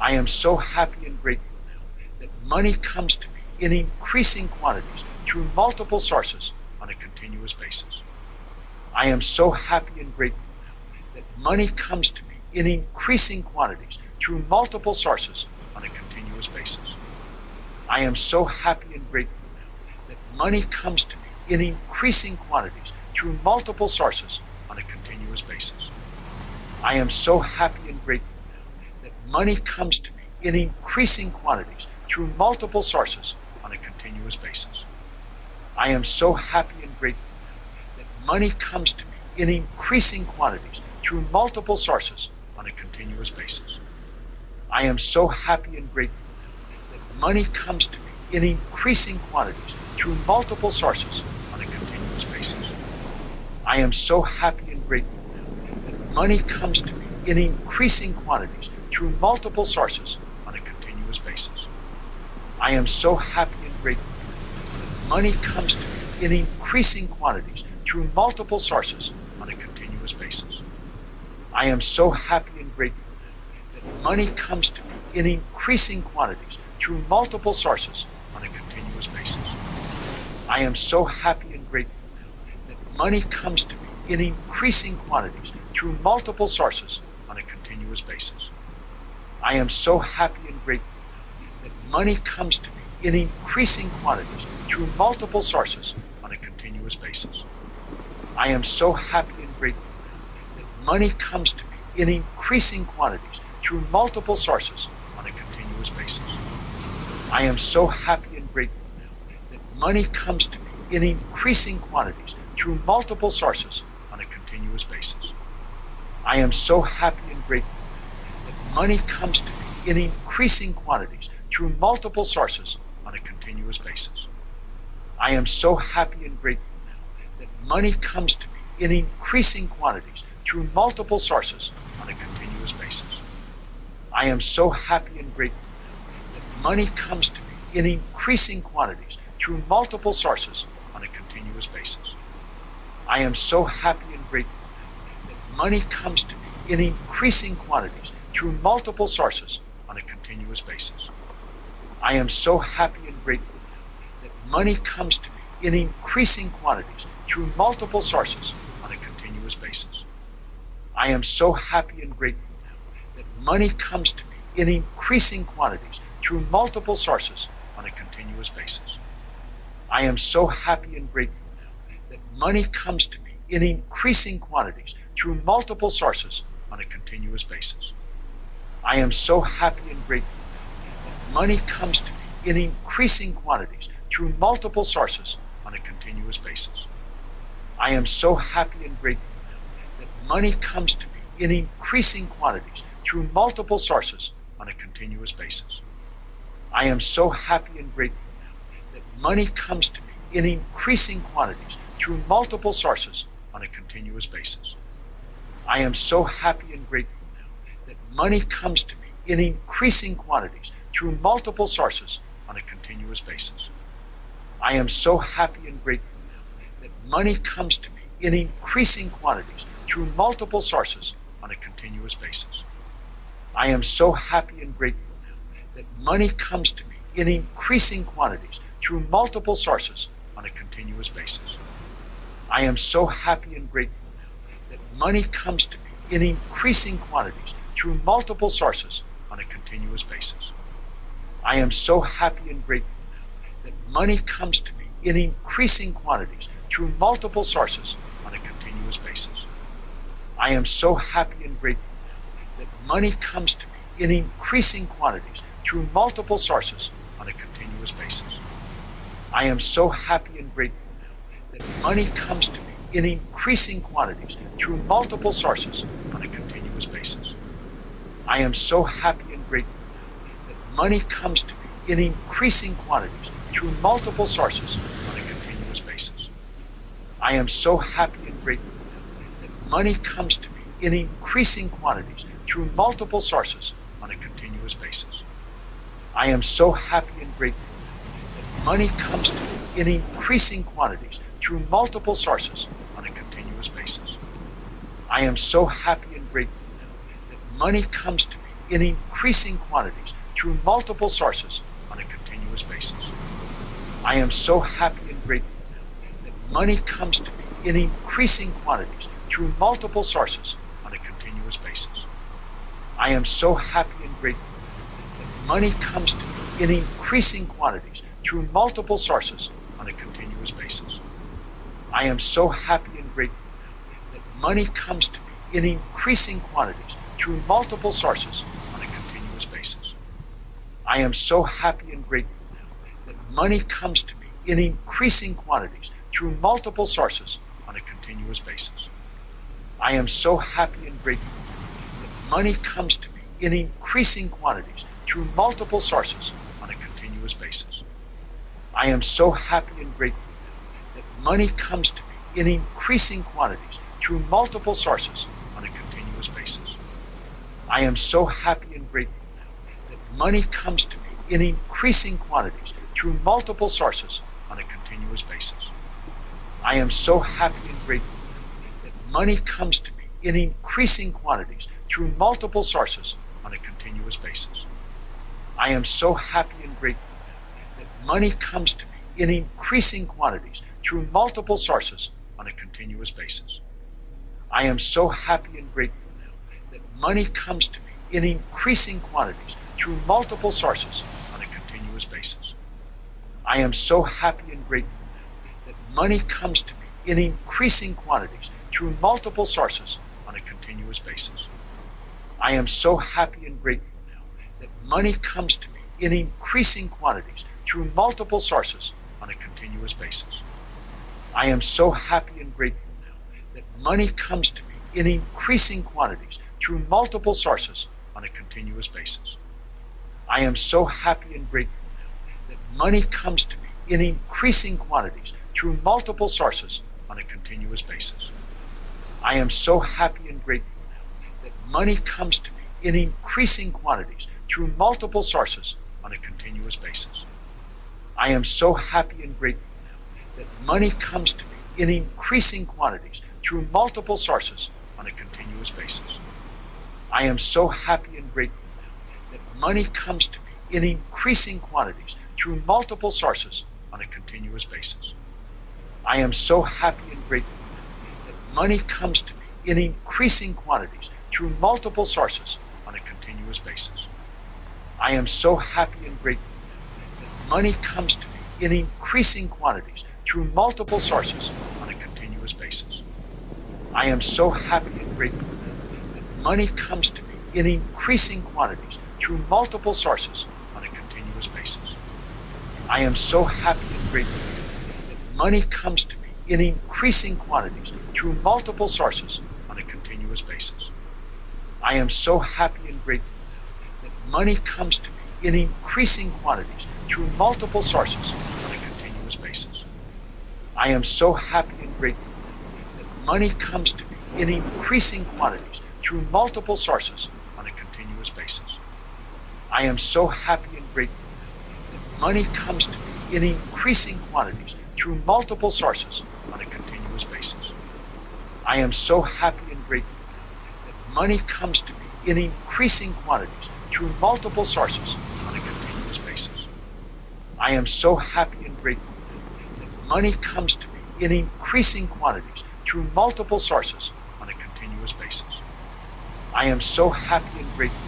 I am so happy and grateful now that money comes to me in increasing quantities through multiple sources on a continuous basis. I am so happy and grateful now that money comes to me in increasing quantities through multiple sources on a continuous basis. I am so happy and grateful money comes to me in increasing quantities through multiple sources on a continuous basis. I am so happy and grateful now that money comes to me in increasing quantities through multiple sources on a continuous basis. I am so happy and grateful now that money comes to me in increasing quantities through multiple sources on a continuous basis. I am so happy and grateful now that money comes to me in increasing quantities through multiple sources on a continuous basis. I am so happy and grateful that money comes to me in increasing quantities through multiple sources on a continuous basis. I am so happy and grateful that money comes to me in increasing quantities through multiple sources on a continuous basis. I am so happy and grateful that money comes to me in increasing quantities through multiple sources on a continuous basis. I am so happy and grateful that money comes to me in increasing quantities through multiple sources on a continuous basis. I am so happy and grateful that money comes to me in increasing quantities through multiple sources on a continuous basis. I am so happy and grateful that money comes to me in increasing quantities through multiple sources on a continuous basis. I am so happy money comes to me in increasing quantities through multiple sources on a continuous basis. I am so happy and grateful that money comes to me in increasing quantities through multiple sources on a continuous basis. I am so happy and grateful that money comes to me in increasing quantities through multiple sources on a continuous basis. I am so happy and grateful now that money comes to me in increasing quantities through multiple sources on a continuous basis. I am so happy and grateful that money comes to me in increasing quantities through multiple sources on a continuous basis. I am so happy and grateful that money comes to me in increasing quantities through multiple sources on a continuous basis. I am so happy and grateful now that money comes to me in increasing quantities through multiple sources on a continuous basis. I am so happy and grateful now that money comes to me in increasing quantities through multiple sources on a continuous basis. I am so happy and grateful now that money comes to me in increasing quantities through multiple sources on a continuous basis. I am so happy and grateful now that money comes to me in increasing quantities through multiple sources on a continuous basis. I am so happy and grateful money comes to me in increasing quantities through multiple sources on a continuous basis. I am so happy and grateful now that money comes to me in increasing quantities through multiple sources on a continuous basis. I am so happy and grateful now that money comes to me in increasing quantities through multiple sources on a continuous basis. I am so happy and grateful now that money comes to me in increasing quantities through multiple sources on a continuous basis. I am so happy and grateful now that money comes to me in increasing quantities through multiple sources on a continuous basis. I am so happy and grateful now that money comes to me in increasing quantities through multiple sources on a continuous basis. I am so happy and grateful now that money comes to me in increasing quantities through multiple sources on a continuous basis. I am so happy and grateful now that money comes to me in increasing quantities through multiple sources on a continuous basis. I am so happy and grateful now that money comes to me in increasing quantities through multiple sources on a continuous basis. I am so happy and grateful now that money comes to me in increasing quantities through multiple sources on a continuous basis. I am so happy and grateful money comes to me in increasing quantities through multiple sources on a continuous basis. I am so happy and grateful now that money comes to me in increasing quantities through multiple sources on a continuous basis. I am so happy and grateful now that money comes to me in increasing quantities through multiple sources on a continuous basis. I am so happy and grateful now that money comes to me in increasing quantities through multiple sources on a continuous basis. I am so happy and grateful now that money comes to me in increasing quantities through multiple sources on a continuous basis. I am so happy and grateful now that money comes to me in increasing quantities through multiple sources on a continuous basis. I am so happy and grateful now that money comes to me in increasing quantities through multiple sources on a continuous basis. I am so happy and grateful now that money comes to me in increasing quantities through multiple sources on a continuous basis. I am so happy and grateful now that money comes to me in increasing quantities through multiple sources on a continuous basis. I am so happy and grateful now that money comes to me in increasing quantities through multiple sources on a continuous basis. I am so happy and grateful money comes to me in increasing quantities through multiple sources on a continuous basis. I am so happy and grateful now that money comes to me in increasing quantities through multiple sources on a continuous basis. I am so happy and grateful now that money comes to me in increasing quantities through multiple sources on a continuous basis. I am so happy and grateful now that money comes to me in increasing quantities through multiple sources on a continuous basis. I am so happy and grateful now that money comes to me in increasing quantities through multiple sources on a continuous basis. I am so happy and grateful now that money comes to me in increasing quantities through multiple sources on a continuous basis. I am so happy and grateful now that money comes to me in increasing quantities through multiple sources on a continuous basis. I am so happy and grateful now that money comes to me in increasing quantities through multiple sources on a continuous basis. I am so happy and grateful now that money comes to me in increasing quantities through multiple sources on a continuous basis. I am so happy and grateful now that money comes to me in increasing quantities through multiple sources on a continuous basis. I am so happy and grateful money comes to me in increasing quantities through multiple sources on a continuous basis. I am so happy and grateful now that money comes to me in increasing quantities through multiple sources on a continuous basis. I am so happy and grateful now that money comes to me in increasing quantities through multiple sources on a continuous basis. I am so happy and grateful that money comes to me in increasing quantities through multiple sources on a continuous basis. I am so happy and grateful that money comes to me in increasing quantities through multiple sources on a continuous basis. I am so happy and grateful that money comes to me in increasing quantities through multiple sources on a continuous basis. I am so happy and grateful that money comes to me in increasing quantities through multiple sources on a continuous basis. I am so happy and grateful that money comes to me in increasing quantities through multiple sources on a continuous basis. I am so happy and grateful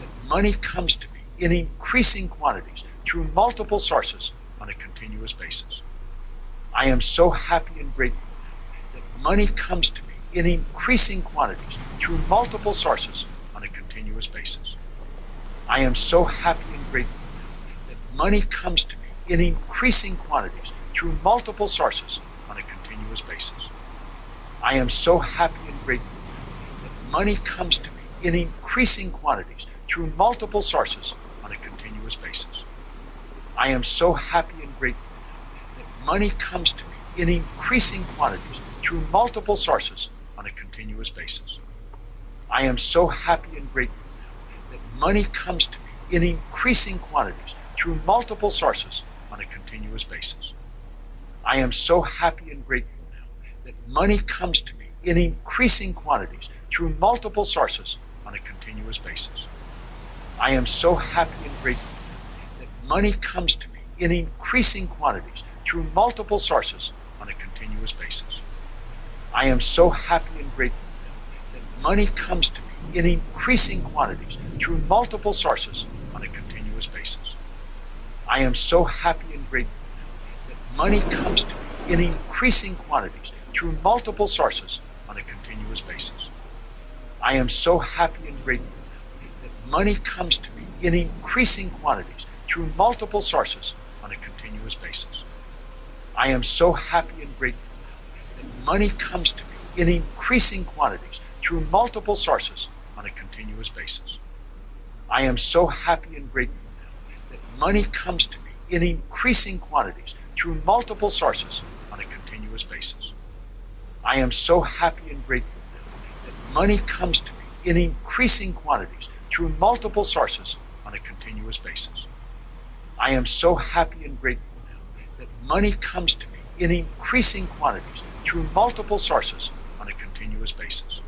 that money comes to me in increasing quantities through multiple sources on a continuous basis. I am so happy and grateful that money comes to me in increasing quantities through multiple sources on a continuous basis. I am so happy and grateful money comes to me in increasing quantities through multiple sources on a continuous basis. I am so happy and grateful that money comes to me in increasing quantities through multiple sources on a continuous basis. I am so happy and grateful that money comes to me in increasing quantities through multiple sources on a continuous basis. I am so happy and grateful that money comes to me in increasing quantities through multiple sources on a continuous basis. I am so happy and grateful now that money comes to me in increasing quantities through multiple sources on a continuous basis. I am so happy and grateful now that money comes to me in increasing quantities through multiple sources on a continuous basis. I am so happy and grateful now that money comes to me in increasing quantities through multiple sources on a continuous basis. I am so happy and grateful that money comes to me in increasing quantities through multiple sources on a continuous basis. I am so happy and grateful that money comes to me in increasing quantities through multiple sources on a continuous basis. I am so happy and grateful that money comes to me in increasing quantities through multiple sources on a continuous basis. I am so happy and grateful money comes to me in increasing quantities through multiple sources on a continuous basis. I am so happy and grateful now that money comes to me in increasing quantities through multiple sources on a continuous basis. I am so happy and grateful now that money comes to me in increasing quantities through multiple sources on a continuous basis.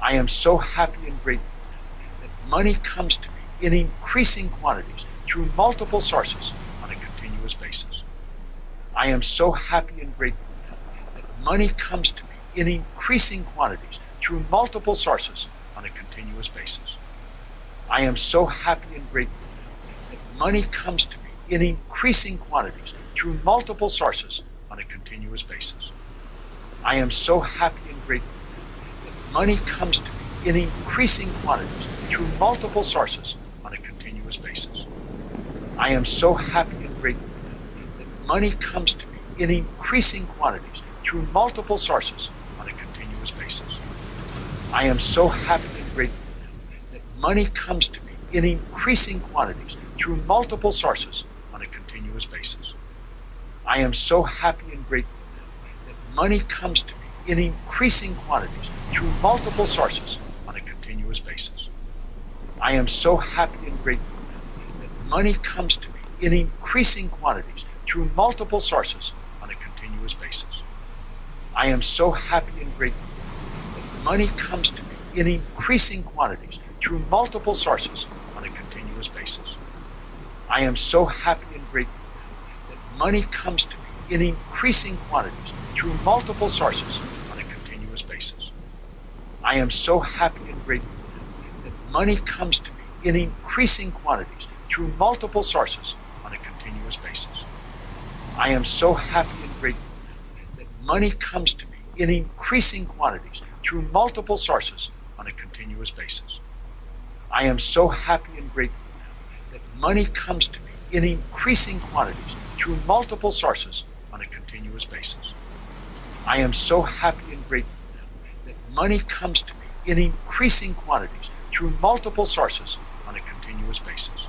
I am so happy and grateful that money comes to me in increasing quantities through multiple sources on a continuous basis. I am so happy and grateful now that money comes to me in increasing quantities through multiple sources on a continuous basis. I am so happy and grateful now that money comes to me in increasing quantities through multiple sources on a continuous basis. I am so happy and grateful now that money comes to me in increasing quantities through multiple sources on a continuous basis. I am so happy and grateful that money comes to me in increasing quantities through multiple sources on a continuous basis. I am so happy and grateful that money comes to me in increasing quantities through multiple sources on a continuous basis. I am so happy and grateful that money comes to me in increasing quantities through multiple sources on a continuous basis. I am so happy and grateful money comes to me in increasing quantities through multiple sources on a continuous basis. I am so happy and grateful that money comes to me in increasing quantities through multiple sources on a continuous basis. I am so happy and grateful that money comes to me in increasing quantities through multiple sources on a continuous basis. I am so happy and grateful that money comes to me in increasing quantities through multiple sources on a continuous basis. I am so happy and grateful that money comes to me in increasing quantities through multiple sources on a continuous basis. I am so happy and grateful that money comes to me in increasing quantities through multiple sources on a continuous basis. I am so happy and grateful that money comes to me in increasing quantities through multiple sources on a continuous basis.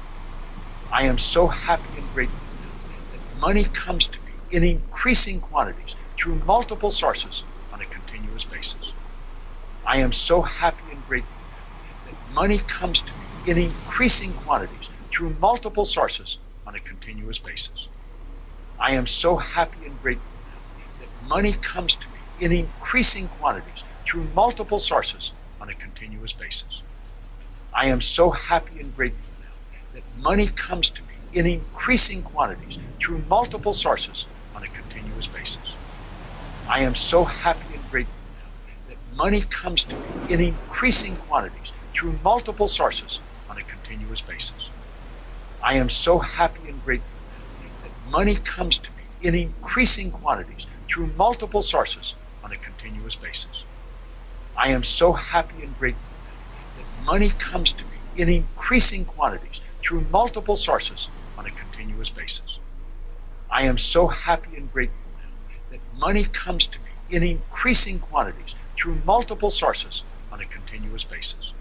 I am so happy and grateful now that money comes to me in increasing quantities through multiple sources on a continuous basis. I am so happy and grateful now that money comes to me in increasing quantities through multiple sources on a continuous basis. I am so happy and grateful now that money comes to me in increasing quantities through multiple sources on a continuous basis. I am so happy and grateful money comes to me in increasing quantities through multiple sources on a continuous basis. I am so happy and grateful now that money comes to me in increasing quantities through multiple sources on a continuous basis. I am so happy and grateful now that money comes to me in increasing quantities through multiple sources on a continuous basis. I am so happy and grateful now that money comes to me in increasing quantities through multiple sources on a continuous basis. I am so happy and grateful now that money comes to me in increasing quantities through multiple sources on a continuous basis.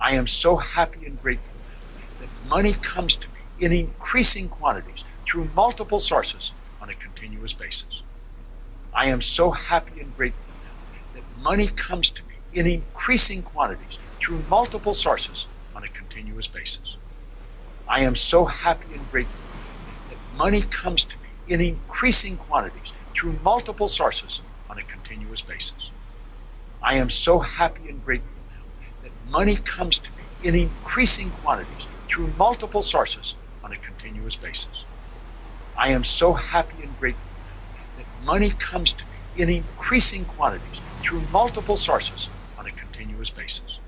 I am so happy and grateful now that money comes to me in increasing quantities through multiple sources on a continuous basis. I am so happy and grateful now that money comes to me in increasing quantities through multiple sources on a continuous basis. I am so happy and grateful that money comes to me in increasing quantities through multiple sources on a continuous basis. I am so happy and grateful now that money comes to me in increasing quantities through multiple sources on a continuous basis. I am so happy and grateful now that money comes to me in increasing quantities through multiple sources on a continuous basis.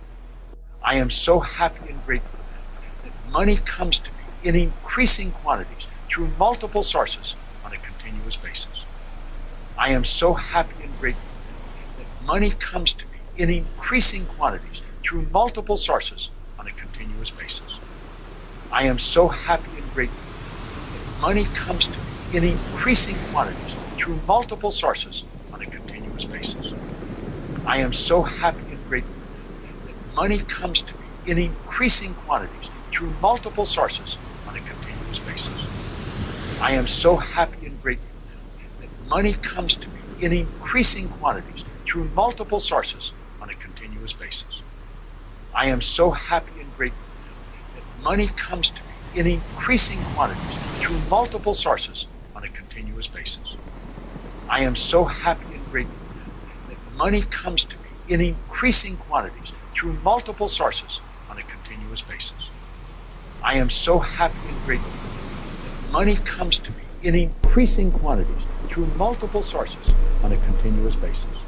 I am so happy and grateful money comes to me in increasing quantities through multiple sources on a continuous basis. I am so happy and grateful that money comes to me in increasing quantities through multiple sources on a continuous basis. I am so happy and grateful that money comes to me in increasing quantities through multiple sources on a continuous basis. I am so happy and grateful that money comes to me in increasing quantities through multiple sources on a continuous basis. I am so happy and grateful now that money comes to me in increasing quantities through multiple sources on a continuous basis. I am so happy and grateful now that money comes to me in increasing quantities through multiple sources on a continuous basis. I am so happy and grateful now that money comes to me in increasing quantities through multiple sources on a continuous basis. I am so happy and grateful that money comes to me in increasing quantities through multiple sources on a continuous basis.